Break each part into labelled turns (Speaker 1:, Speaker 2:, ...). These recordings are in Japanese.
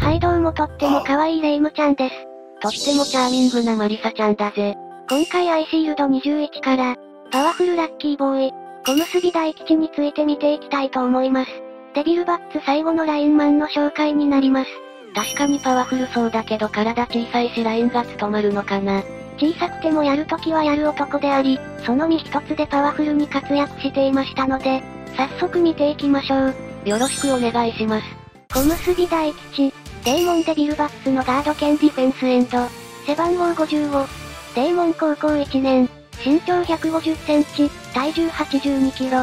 Speaker 1: はいどうもとっても可愛いレイムちゃんです。
Speaker 2: とってもチャーミングなマリサちゃんだぜ。
Speaker 1: 今回アイシールド21から、パワフルラッキーボーイ、小結大吉について見ていきたいと思います。デビルバッツ最後のラインマンの紹介になります。
Speaker 2: 確かにパワフルそうだけど体小さいしラインが務まるのかな。
Speaker 1: 小さくてもやるときはやる男であり、その身一つでパワフルに活躍していましたので、早速見ていきましょう。
Speaker 2: よろしくお願いします。
Speaker 1: 小結大吉、デーモンデビルバッツのガード兼ディフェンスエンド、背番号55、デーモン高校1年、身長150センチ、体重82キロ。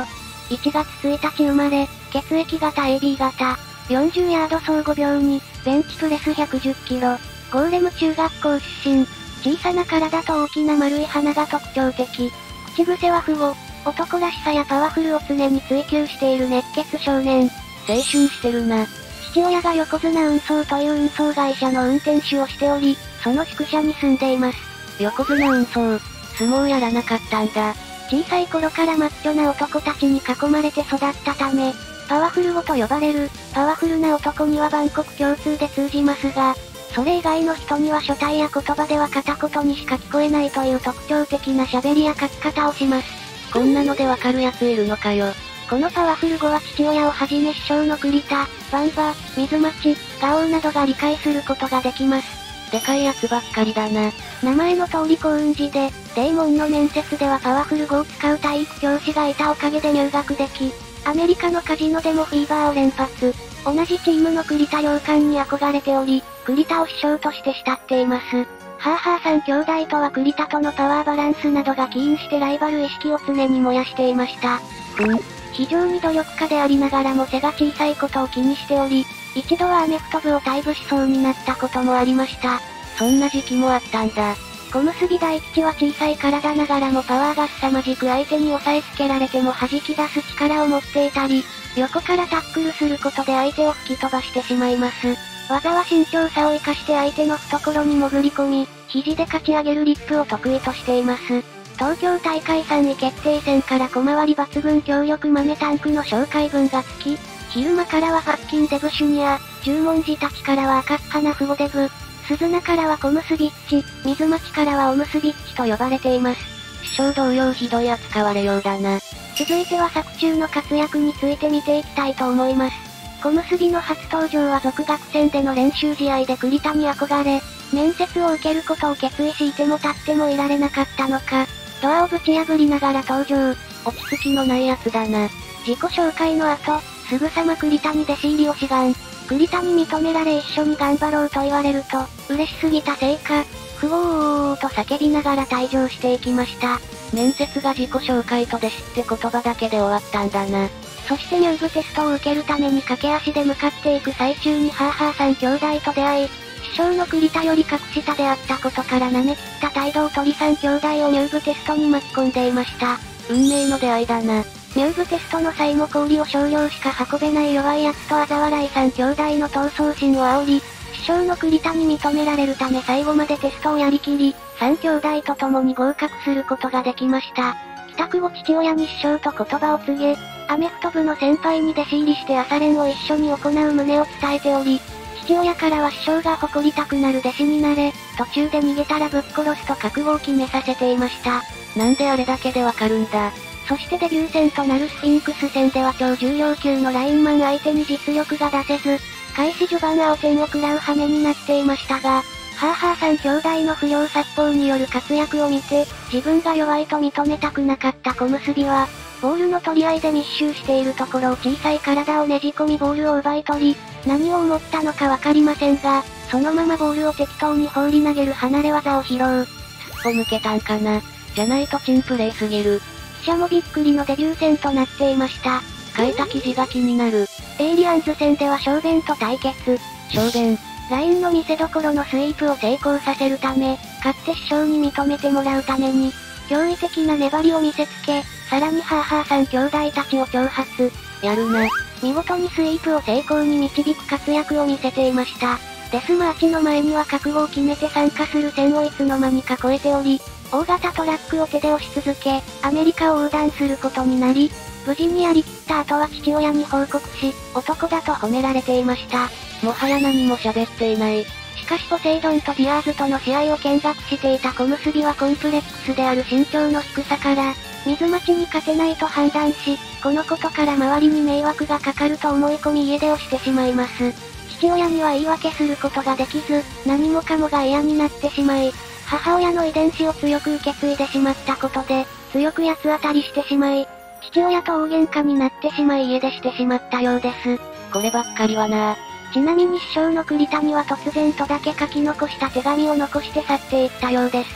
Speaker 1: 1月1日生まれ、血液型 AB 型、40ヤード走5秒に、ベンチプレス110キロ。ゴーレム中学校出身、小さな体と大きな丸い鼻が特徴的。口癖は符号。男らしさやパワフルを常に追求している熱血少年。
Speaker 2: 青春してるな。
Speaker 1: 父親が横綱運送という運送会社の運転手をしており、その宿舎に住んでいます。
Speaker 2: 横綱運送。相撲やらなかったんだ。
Speaker 1: 小さい頃からマッチョな男たちに囲まれて育ったため、パワフル語と呼ばれる、パワフルな男には万国共通で通じますが、それ以外の人には書体や言葉では片言にしか聞こえないという特徴的な喋りや書き方をします。
Speaker 2: こんなのでわかるやついるのかよ。
Speaker 1: このパワフル語は父親をはじめ師匠の栗田、バンバ、水町、ガオーなどが理解することができます。
Speaker 2: でかいやつばっかりだな。
Speaker 1: 名前の通り幸運寺で、デーモンの面接ではパワフル語を使う体育教師がいたおかげで入学でき、アメリカのカジノでもフィーバーを連発。同じチームの栗田洋館に憧れており、栗田を師匠として慕っています。ハーハーさん兄弟とは栗田とのパワーバランスなどが起因してライバル意識を常に燃やしていました。
Speaker 2: ふん。
Speaker 1: 非常に努力家でありながらも背が小さいことを気にしており、一度はアメフト部を退部しそうになったこともありました。
Speaker 2: そんな時期もあったんだ。
Speaker 1: 小結大吉は小さい体ながらもパワーが凄まじく相手に押さえつけられても弾き出す力を持っていたり、横からタックルすることで相手を吹き飛ばしてしまいます。技は身長差を生かして相手の懐に潜り込み、肘で勝ち上げるリップを得意としています。東京大会3位決定戦から小回り抜群強力豆タンクの紹介文が付き、昼間からはファッキンデブシュニア、十文字たちからは赤っ鼻フゴデブ、鈴名からは小結ビッチ、水町からはおむすびっちと呼ばれています。
Speaker 2: 師匠同様ひどい扱われようだな。
Speaker 1: 続いては作中の活躍について見ていきたいと思います。小結びの初登場は続学戦での練習試合で栗田に憧れ、面接を受けることを決意しいても立ってもいられなかったのか、ドアをぶち破りながら登場。
Speaker 2: 落ち着きのないやつだな。
Speaker 1: 自己紹介の後、すぐさま栗田に弟子入りを志願。栗田に認められ一緒に頑張ろうと言われると、嬉しすぎたせいか、ふおーと叫びながら退場していきました。
Speaker 2: 面接が自己紹介と弟子って言葉だけで終わったんだな。
Speaker 1: そして入部テストを受けるために駆け足で向かっていく最中にハーハーさん兄弟と出会い、師匠の栗田より格下であったことから舐め切った態度を取り三兄弟を入部テストに巻き込んでいました。
Speaker 2: 運命の出会いだな。
Speaker 1: 入部テストの際も氷を少量しか運べない弱い奴と嘲笑い三兄弟の闘争心を煽り、師匠の栗田に認められるため最後までテストをやりきり、三兄弟と共に合格することができました。帰宅後父親に師匠と言葉を告げ、アメフト部の先輩に弟子入りして朝練を一緒に行う旨を伝えており、父親からは師匠が誇りたくなる弟子になれ、途中で逃げたらぶっ殺すと覚悟を決めさせていました。
Speaker 2: なんであれだけでわかるんだ。
Speaker 1: そしてデビュー戦となるスフィンクス戦では超重量級のラインマン相手に実力が出せず、開始序盤青点を食らう羽目になっていましたが、ハーハー三兄弟の不良殺法による活躍を見て、自分が弱いと認めたくなかった小結びは、ボールの取り合いで密集しているところを小さい体をねじ込みボールを奪い取り、何を思ったのかわかりませんが、そのままボールを適当に放り投げる離れ技を披露。
Speaker 2: すっぽ抜けたんかな。じゃないと珍プレーすぎる。
Speaker 1: 記者もびっくりのデビュー戦となっていました。
Speaker 2: 書いた記事が気になる。
Speaker 1: エイリアンズ戦では小弁と対決。
Speaker 2: 小弁。
Speaker 1: ラインの見せ所のスイープを成功させるため、勝って師匠に認めてもらうために、驚異的な粘りを見せつけ、さらにハァハァ三兄弟たちを挑発。
Speaker 2: やるな。
Speaker 1: 見事にスイープを成功に導く活躍を見せていました。デスマーチの前には覚悟を決めて参加する線をいつの間にか超えており、大型トラックを手で押し続け、アメリカを横断することになり、無事にやりきった後は父親に報告し、男だと褒められていました。
Speaker 2: もはや何も喋っていない。
Speaker 1: しかしポセイドンとディアーズとの試合を見学していた小結はコンプレックスである身長の低さから、水町に勝てないと判断し、このことから周りに迷惑がかかると思い込み家出をしてしまいます。父親には言い訳することができず、何もかもが嫌になってしまい、母親の遺伝子を強く受け継いでしまったことで、強く八つ当たりしてしまい、父親と大喧嘩になってしまい家出してしまったようです。
Speaker 2: こればっかりはな
Speaker 1: ちなみに師匠の栗谷は突然とだけ書き残した手紙を残して去っていったようです。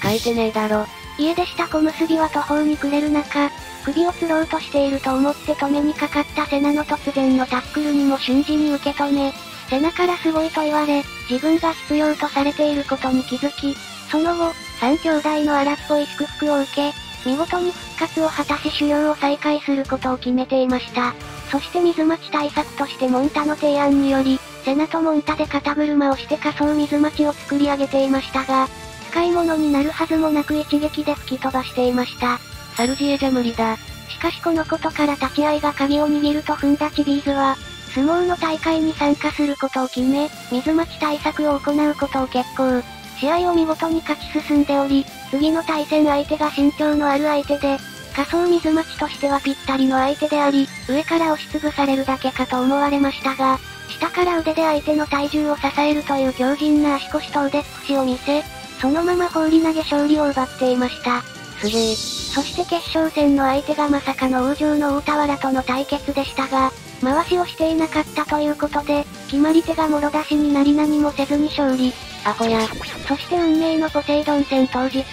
Speaker 2: 書いてねえだろ。
Speaker 1: 家出した小結は途方に暮れる中、首を吊ろうとしていると思って止めにかかったセナの突然のタックルにも瞬時に受け止め、セナからすごいと言われ、自分が必要とされていることに気づき、その後、三兄弟の荒っぽい祝福を受け、見事に復活を果たし修行を再開することを決めていました。そして水町対策としてモンタの提案により、セナとモンタで肩車をして仮想水町を作り上げていましたが、使い物になるはずもなく一撃で吹き飛ばしていました。
Speaker 2: サルジエじゃ無理だ。
Speaker 1: しかしこのことから立ち会いが鍵を握ると踏んだチビーズは、相撲の大会に参加することを決め、水町対策を行うことを決行。試合を見事に勝ち進んでおり、次の対戦相手が身長のある相手で、仮想水町としてはぴったりの相手であり、上から押しつぶされるだけかと思われましたが、下から腕で相手の体重を支えるという強靭な足腰と腕っぷしを見せ、そのまま放り投げ勝利を奪っていました。
Speaker 2: すげえ。
Speaker 1: そして決勝戦の相手がまさかの王城の大田原との対決でしたが、回しをしていなかったということで、決まり手がもろ出しになり何もせずに勝利。
Speaker 2: アホや。
Speaker 1: そして運命のポセイドン戦当日、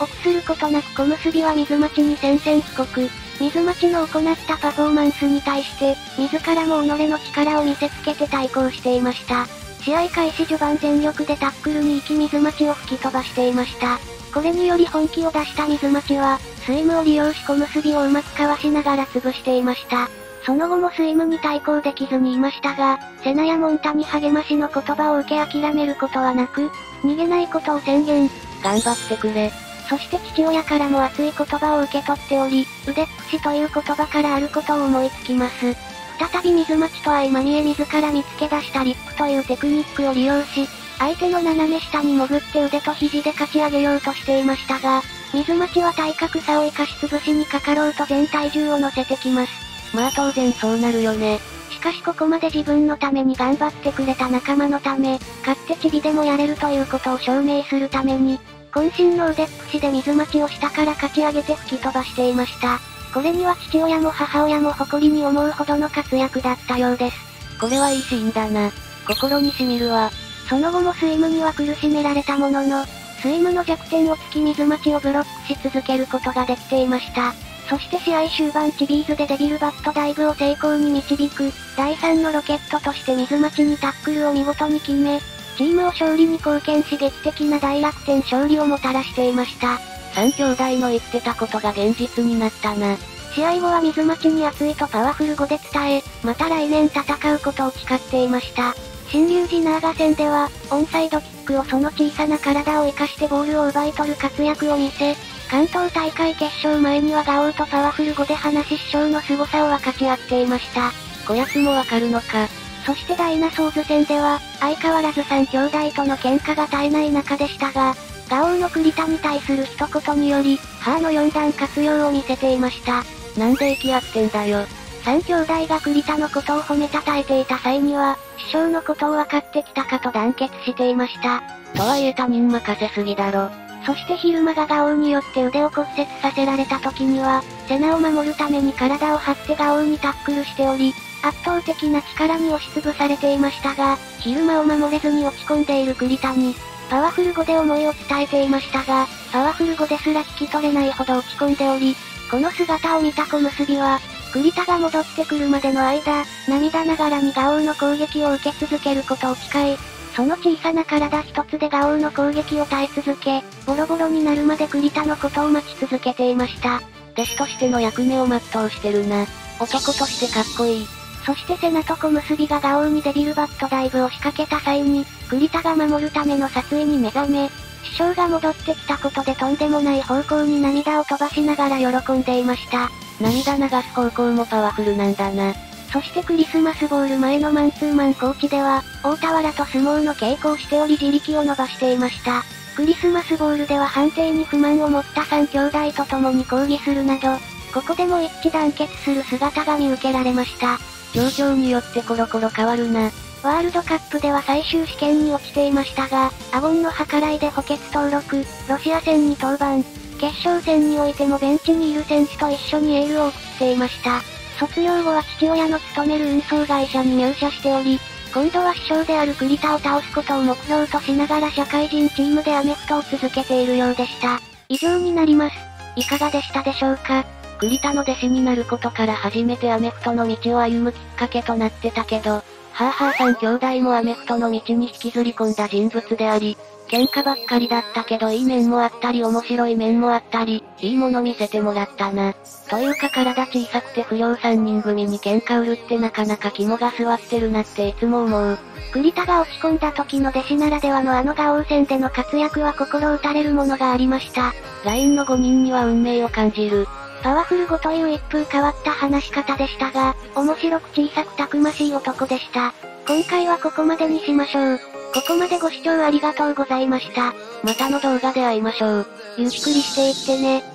Speaker 1: 臆することなく小結は水町に宣戦布告。水町の行ったパフォーマンスに対して、自らも己の力を見せつけて対抗していました。試合開始序盤全力でタックルに行き水町を吹き飛ばしていました。これにより本気を出した水町は、スイムを利用し小結をうまくかわしながら潰していました。その後もスイムに対抗できずにいましたが、セナやモンタに励ましの言葉を受け諦めることはなく、逃げないことを宣言。
Speaker 2: 頑張ってくれ。
Speaker 1: そして父親からも熱い言葉を受け取っており、腕っぷしという言葉からあることを思いつきます。再び水町と相まみえ自ら見つけ出したリップというテクニックを利用し、相手の斜め下に潜って腕と肘で勝ち上げようとしていましたが、水町は体格差を生かし潰しにかかろうと全体重を乗せてきます。
Speaker 2: まあ当然そうなるよね。
Speaker 1: しかしここまで自分のために頑張ってくれた仲間のため、勝ってチビでもやれるということを証明するために、渾身の腕っぷしで水待ちを下から勝ち上げて吹き飛ばしていました。これには父親も母親も誇りに思うほどの活躍だったようです。
Speaker 2: これはいいシーンだな。心に染みるわ。
Speaker 1: その後もスイムには苦しめられたものの、スイムの弱点を突き水待ちをブロックし続けることができていました。そして試合終盤チビーズでデビルバットダイブを成功に導く、第3のロケットとして水待ちにタックルを見事に決め、チームを勝利に貢献し劇的な大楽天勝利をもたらしていました。
Speaker 2: 三兄弟の言ってたことが現実になったな。
Speaker 1: 試合後は水待ちに熱いとパワフル語で伝え、また来年戦うことを誓っていました。新竜寺ナーガ戦では、オンサイドキックをその小さな体を活かしてボールを奪い取る活躍を見せ、関東大会決勝前にはガオーとパワフル語で話し師匠の凄さを分かち合っていました。
Speaker 2: こやつもわかるのか。
Speaker 1: そしてダイナソーズ戦では、相変わらず3兄弟との喧嘩が絶えない中でしたが、ガオーの栗田に対する一言により、ハーの4段活用を見せていました。
Speaker 2: なんで息合ってんだよ。
Speaker 1: 三兄弟が栗田のことを褒めたたえていた際には、師匠のことを分かってきたかと団結していました。
Speaker 2: とはいえ他人任せすぎだろ。
Speaker 1: そして昼間がガオーによって腕を骨折させられた時には、背中を守るために体を張ってガオーにタックルしており、圧倒的な力に押しつぶされていましたが、昼間を守れずに落ち込んでいる栗田に、パワフル語で思いを伝えていましたが、パワフル語ですら聞き取れないほど落ち込んでおり、この姿を見た小結は、栗田が戻ってくるまでの間、涙ながらにガオーの攻撃を受け続けることを誓い、その小さな体一つでガオーの攻撃を耐え続け、ボロボロになるまで栗田のことを待ち続けていました。
Speaker 2: 弟子としての役目を全うしてるな。男としてかっこいい。
Speaker 1: そしてセナと小結がガオーにデビルバットダイブを仕掛けた際に、栗田が守るための撮影に目覚め、師匠が戻ってきたことでとんでもない方向に涙を飛ばしながら喜んでいました。
Speaker 2: 涙流す方向もパワフルなんだな。
Speaker 1: そしてクリスマスボール前のマンツーマンコーチでは、大田原と相撲の稽古をしており自力を伸ばしていました。クリスマスボールでは判定に不満を持った3兄弟と共に抗議するなど、ここでも一致団結する姿が見受けられました。
Speaker 2: 状況によってコロコロ変わるな。
Speaker 1: ワールドカップでは最終試験に落ちていましたが、アボンの計らいで補欠登録、ロシア戦に登板、決勝戦においてもベンチにいる選手と一緒にエールを送っていました。卒業後は父親の勤める運送会社に入社しており、今度は師匠である栗田を倒すことを目標としながら社会人チームでアメフトを続けているようでした。以上になります。いかがでしたでしょうか？
Speaker 2: 栗田の弟子になることから初めてアメフトの道を歩むきっかけとなってたけど、ハーハーさん兄弟もアメフトの道に引きずり込んだ人物であり、喧嘩ばっかりだったけどいい面もあったり面白い面もあったり、いいもの見せてもらったな。というか体小さくて不良3人組に喧嘩売るってなかなか肝が据わってるなっていつも思う。
Speaker 1: 栗田が落ち込んだ時の弟子ならではのあのガオウ戦での活躍は心打たれるものがありました。
Speaker 2: LINE の5人には運命を感じる。
Speaker 1: パワフル語という一風変わった話し方でしたが、面白く小さくたくましい男でした。今回はここまでにしましょう。ここまでご視聴ありがとうございました。
Speaker 2: またの動画で会いましょう。
Speaker 1: ゆっくりしていってね。